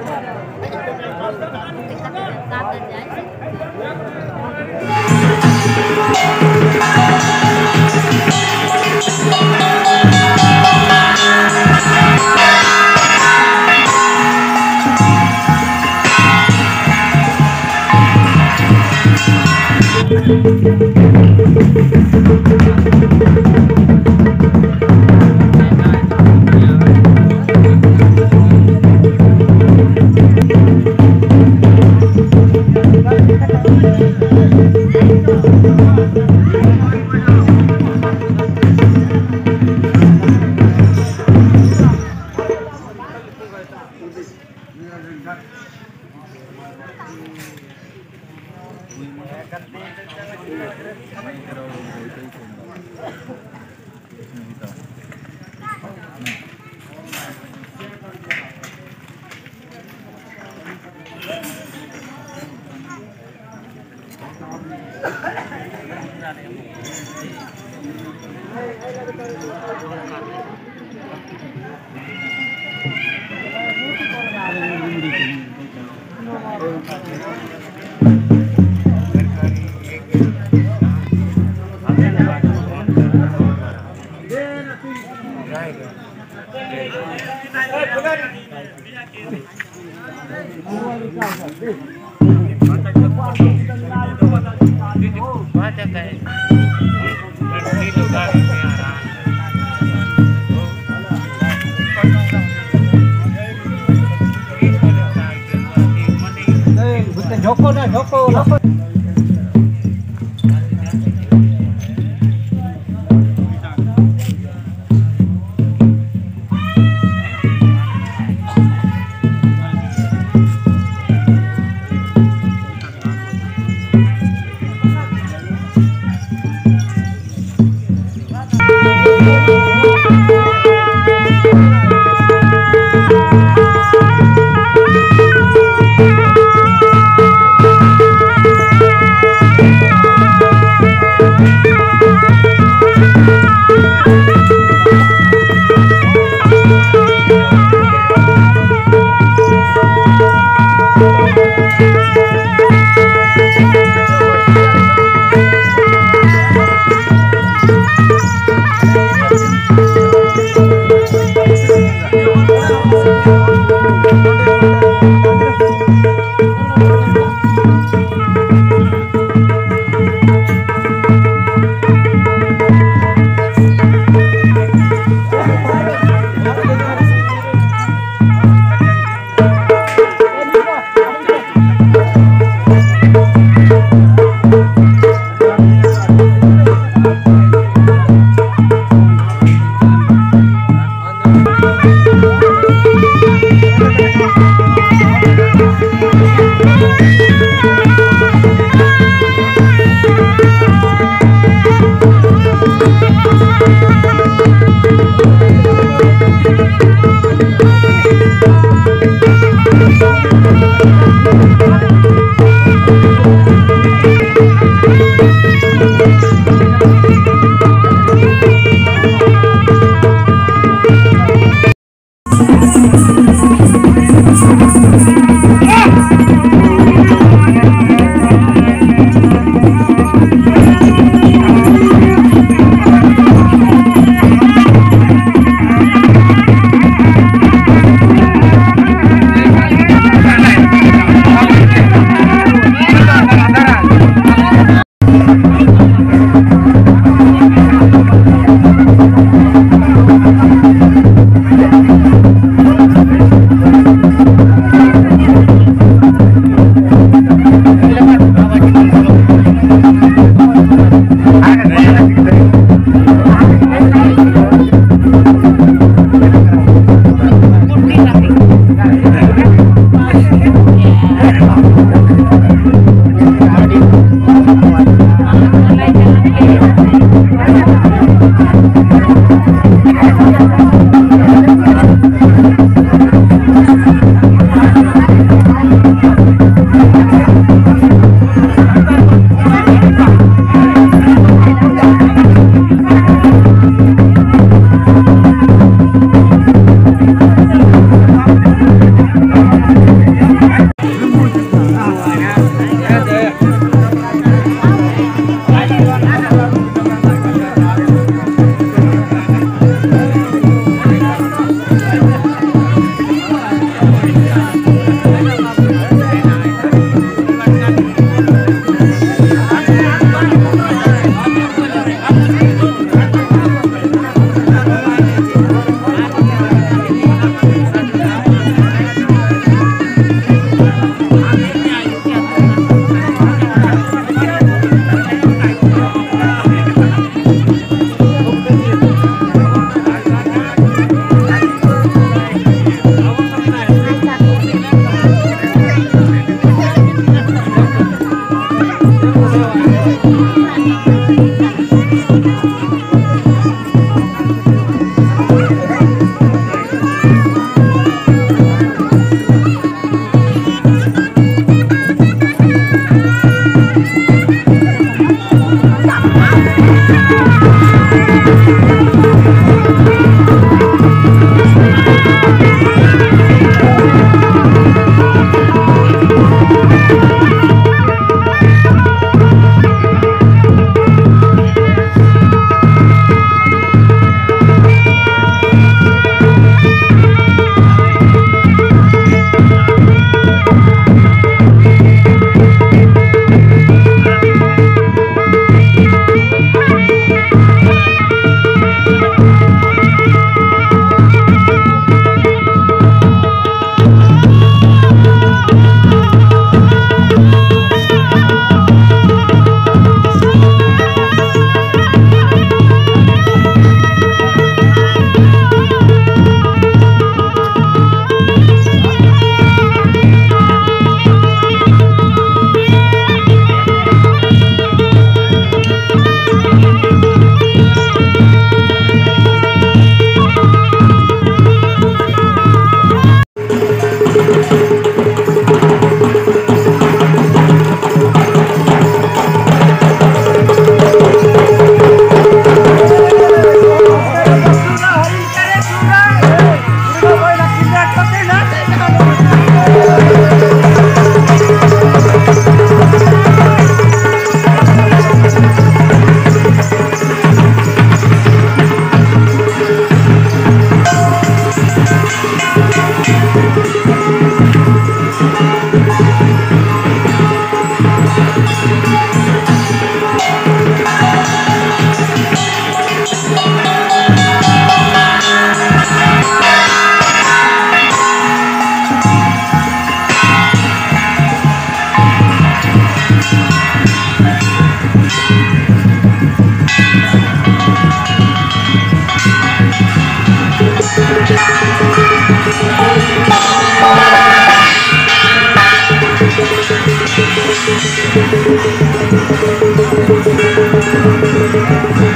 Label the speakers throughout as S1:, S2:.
S1: Thank you. Thank you. Ya? तक है झोंको ना झोंको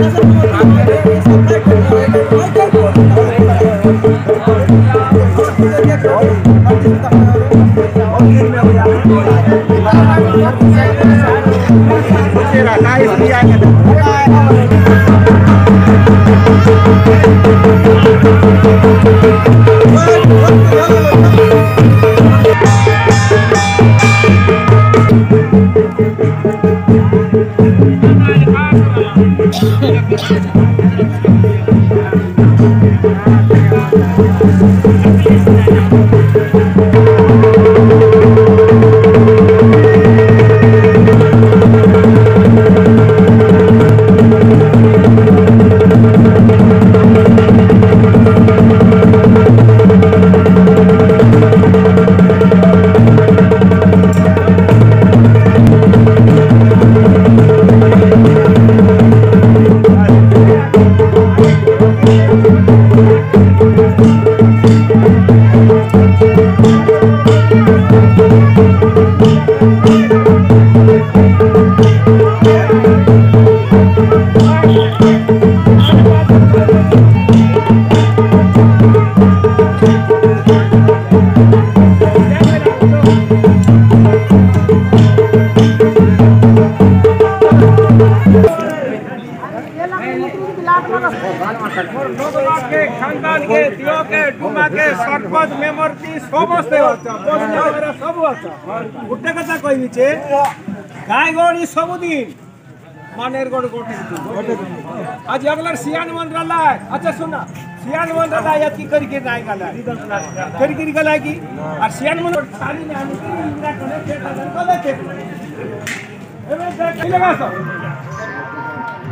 S1: ا سڀني yeah, yeah. और लोकनाथ के खानदान के दियो के डुमा के सरपंच मेंबर की समस्ते अच्छा पोस्ट वगैरह सब अच्छा गुटे कथा কই দিছে গায় গড়ি সবদিন মানের গড় গটে আজ আগলার সিয়ান মন্ত্রালয় আচ্ছা শোনা सियान मन रहा या की करी के जाएगा ना करी करी गला की और सियान मन सारी ने आने के इंदिरा कने के कने के एवे देख लगा सब